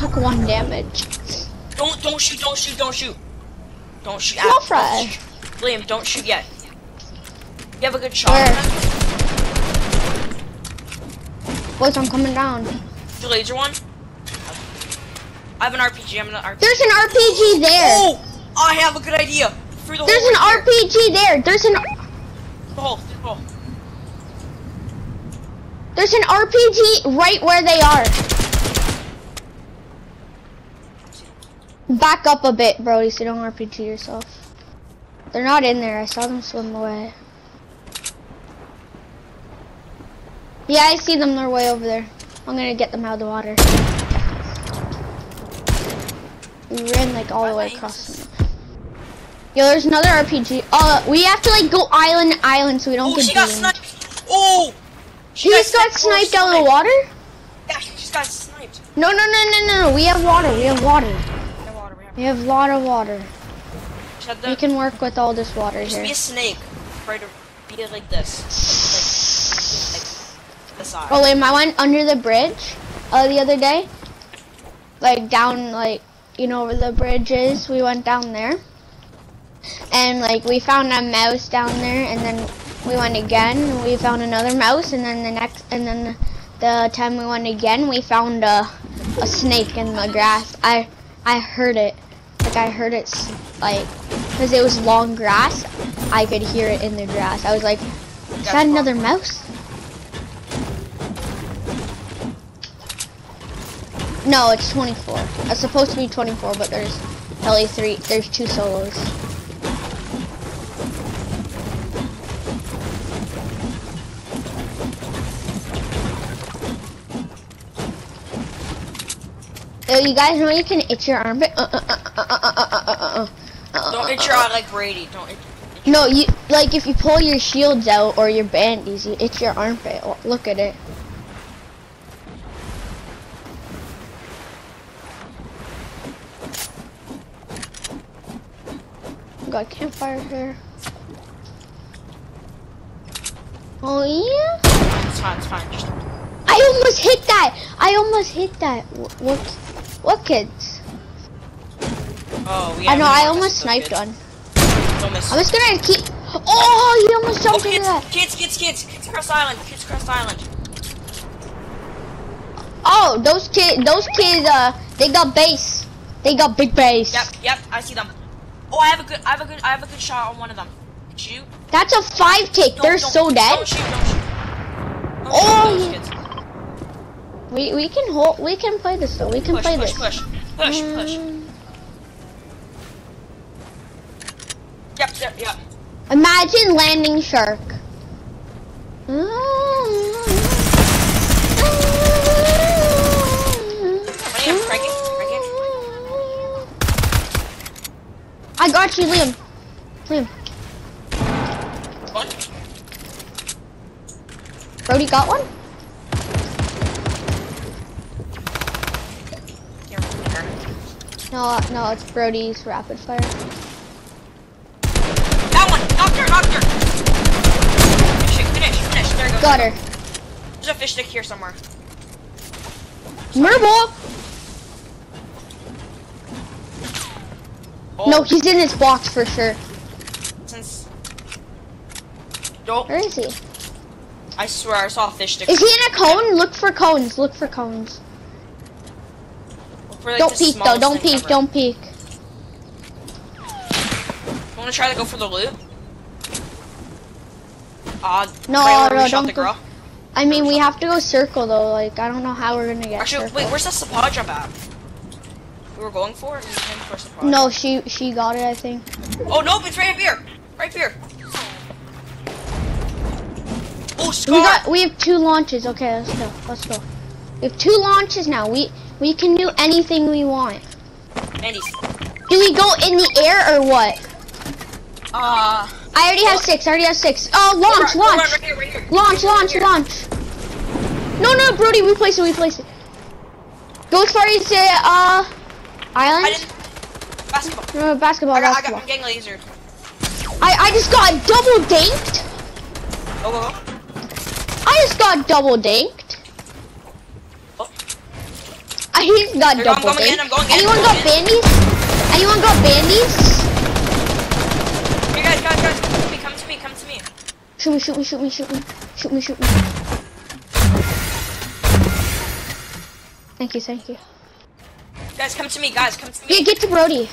took one damage. Don't don't shoot, don't shoot, don't shoot. Don't shoot. Ah, it. shoot. Liam, don't shoot yet. You have a good shot. Where? Boys, I'm coming down. The laser one. I have an RPG. I'm an RPG. There's an RPG there. Oh, I have a good idea. The There's an right here. RPG there. There's an Through the hole, through the hole. there's an RPG right where they are. Back up a bit, Brody, so you don't RPG yourself. They're not in there. I saw them swim away. Yeah, I see them. They're way over there. I'm gonna get them out of the water. We ran like all the way across. Yo, there's another RPG. Uh, we have to like go island to island so we don't Oh, get she got doomed. sniped. Oh. She just got or sniped out of the water? Yeah, she just got sniped. No, no, no, no, no, no. We have water. We have water. We have water, we have We have a lot of water. We can work with all this water just here. be a snake. Try to be like this. Like, like this. Oh, wait, I went under the bridge uh, the other day. Like down, like you know where the bridge is. We went down there, and like we found a mouse down there, and then we went again. And we found another mouse, and then the next, and then the time we went again, we found a a snake in the grass. I I heard it, like I heard it, like because it was long grass. I could hear it in the grass. I was like, is that another mouse? No, it's 24. It's supposed to be 24, but there's only three. There's two solos. You guys know you can itch your armpit? Don't itch your arm like Brady. Don't itch No, you like if you pull your shields out or your bandies, you itch your armpit. Look at it. Got campfire here. Oh yeah. It's fine. It's fine. Just... I almost hit that. I almost hit that. What? What kids? Oh, we I know. I almost sniped kids. Don't. I'm just gonna keep. Oh, you almost Oh, jumped into kids, that. kids, kids, kids, kids cross island, kids cross island. Oh, those kids, those kids, uh, they got base. They got big base. Yep, yep, I see them. Oh, I have a good, I have a good, I have a good shot on one of them. You? That's a five tick. Don't- They're don't- so dead. Don't shoot, don't shoot. Oh, shoot those yeah. kids. We we can hold. We can play this though. We can Push, play push, this. push, push, push. Mm, Yep, yep, yep. Imagine landing shark. Liam, crank it, crank I got you, Liam. Liam, What? Brody got one. Here, here. No, no, it's Brody's rapid fire. That one, knocked her, knocked her. Finish it, finish, finish. There you go. Got her. There's a fish stick here somewhere. Merble. Oh, No, he's in his box for sure. since. Don't. Where is he? I swear I saw a fish stick. Is he in a cone? Look for cones. Look for cones. For, like, Don't peek though. Don't peek. ever. Don't peek. Want to try to go for the loot? Uh, No, no, don't go- I mean, we have to go circle though. Like, I don't know how we're gonna get Actually, circle. wait, where's the supply jump at? We were going for it. We for. No, she she got it. I think. Oh no, it's right up here. Right here. Oh, Scar. We got. We have two launches. Okay, let's go. Let's go. We have two launches now. We we can do anything we want. Andy's. Do we go in the air or what? Uh. I already have six. I already have six. Oh, launch, right, launch, Right here, right here. launch, launch, launch. No, no, Brody, we place it. We place it. Go as far as the uh island. Basketball. No, basketball, I got, I got, basketball. I'm getting lasered. I I just got double dinked. Go, go, go. I just got double dinked. Oh. I He's got Here, I'm double going in, I'm going in, Anyone I'm got bandies? Anyone got bandies? Here, guys, guys, guys, come to me, come to me, come to me. Shoot me, shoot me, shoot me, shoot me, shoot me, shoot me. Thank you, thank you. Guys, come to me, guys, come to me. Yeah, get to Brody.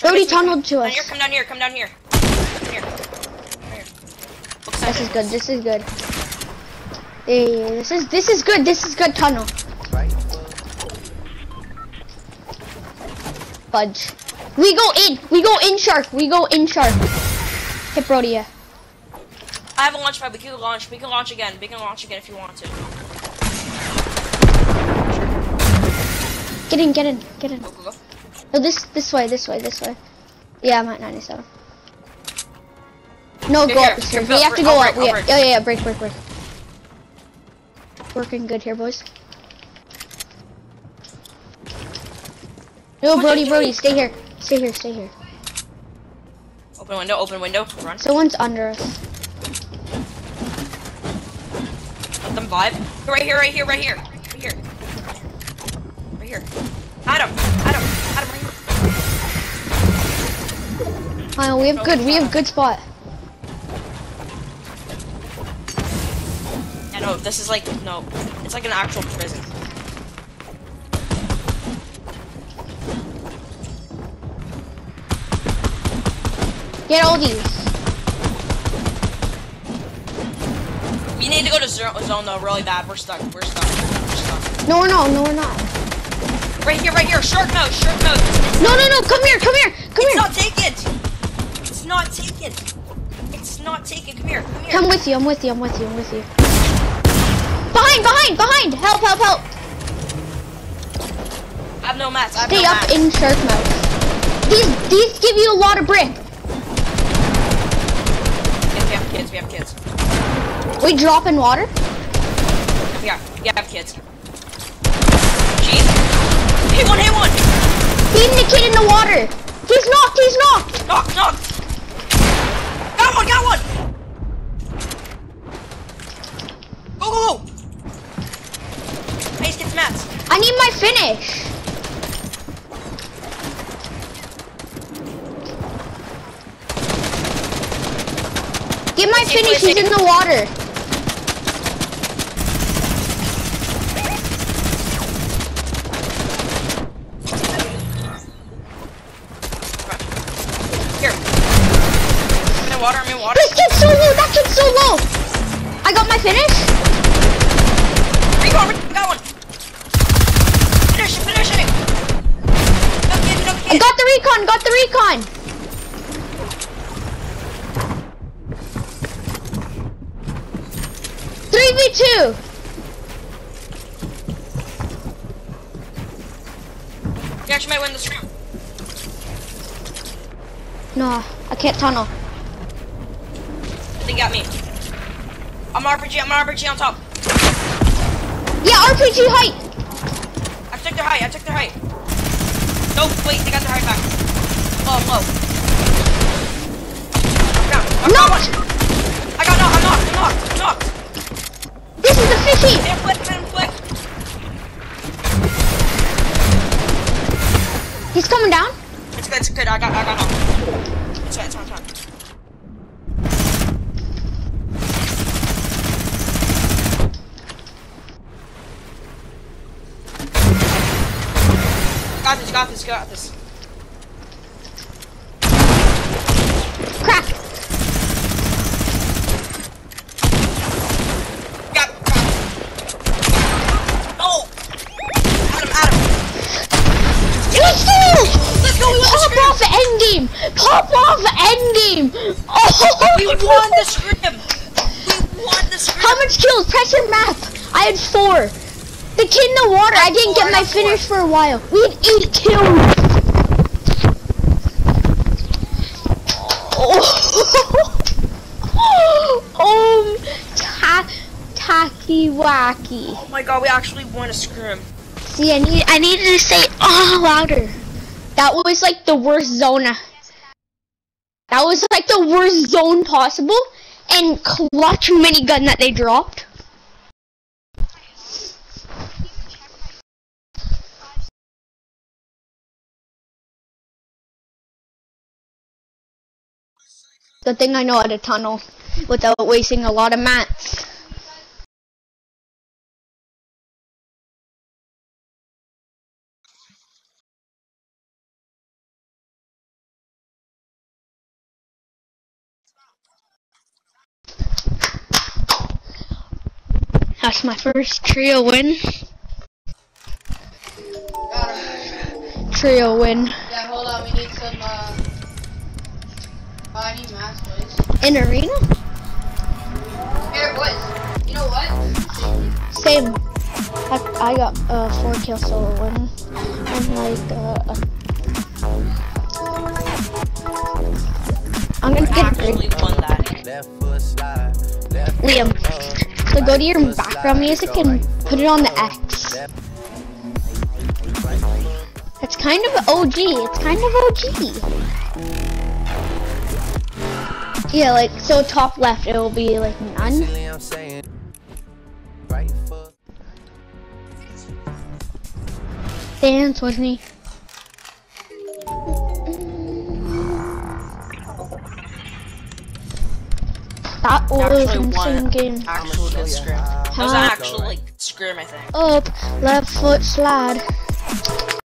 Brody tunneled to us. come down here, come down here. Come here. Come here. This is good. This is good. Yeah, this is this is good. This is good tunnel. Fudge. We go in. We go in shark. We go in shark. Hit. I have a launch pad, we can launch, we can launch again, we can launch again if you want to. Get in. Get in. Get in. Go, go, go. No, this this way. This way. This way. Yeah, I'm at 97. No, Here, go here. up the Here, stairs. We have to I'll go break, up. I'll Yeah, break. yeah, yeah. Break, break, break. Working good here, boys. No, Brody, Brody, stay here. Stay here. Stay here. Open window, open window, run. Someone's under us. Let them vibe. Right here, right here, right here. Right here. Right here. Adam, Adam, Adam, right here. Oh, we have good. We have good spot. Yeah, no, this is like, no. It's like an actual prison. Get all these. We need to go to zone though, really bad. We're stuck, we're stuck, we're stuck. No, we're not. No, we're not. Right here, right here, shark mode, shark mode. No, no, no. Come here. Come here. Come It's here. not taken! It's not taken! It's not taken, come here, come here. Come with you. I'm with you. I'm with you. I'm with you. Behind, behind, behind. Help, help, help. I have no mats, I have Stay no up mats. in shark mode. These these give you a lot of brick. Yes, we have kids, we have kids. We drop in water. Yeah, yeah, I have kids. Jeez. Hit one, hit one! Feeding the kid in the water. He's knocked. He's knocked. Knock, knock! Got one, got one! Go, go, go! Nice, get the mats. I need my finish. Get my finish. He's in the water. Here. I'm in water, I'm in water. This kid's so low. That kid's so low. I got my finish. Recon, recon, got one! Finish, finish it! No kid, no I got the recon. Got the recon. Three v two. You actually might win this round. No, I can't tunnel. They got me. I'm RPG, I'm RPG on top. Yeah, RPG height. I took their height, I took their height. No, wait, they got their height back. Low, low. I'm down. I'm down Knocked. one. I got knocked, I'm knocked, I'm knocked, I'm knocked. This is the fishy. Hit him, flick, hit him, flick. He's coming down. It's good, it's good, I got, I got knocked. It's fine, it's fine, it's fine. Got this, got this, got this. Crack. Got, got. Oh! Adam, Adam. Go. Let's go, we won Pop off endgame. Pop off endgame. Oh, We won the scrim! We won the scrim! How much kills? Press your map. I had four. The kid in the water. I didn't get my I got four. finish for a while. We had eight kills. Oh, um, ta tacky wacky. Oh my god, we actually won a scrim. See, I need I needed to say oh louder. That was like the worst zone. That was like the worst zone possible, and clutch minigun that they dropped. Good thing I know how to tunnel without wasting a lot of mats. That's my first trio win. Trio win. Need mask, boys. In arena? Here, boys. You know what? Same. I, I got uh, four kill solo win. And like, uh, I'm gonna get Actually won that. Left foot slide. Left Liam. So go to your background music and put it on the X. It's kind of OG. It's kind of OG. Yeah, like so top left it will be like none. silly, I'm saying. Right foot. Dance with me. That was Actually insane game. Actual good scrim. That was Huh? an actual like scrim, I think. Up, left foot slide.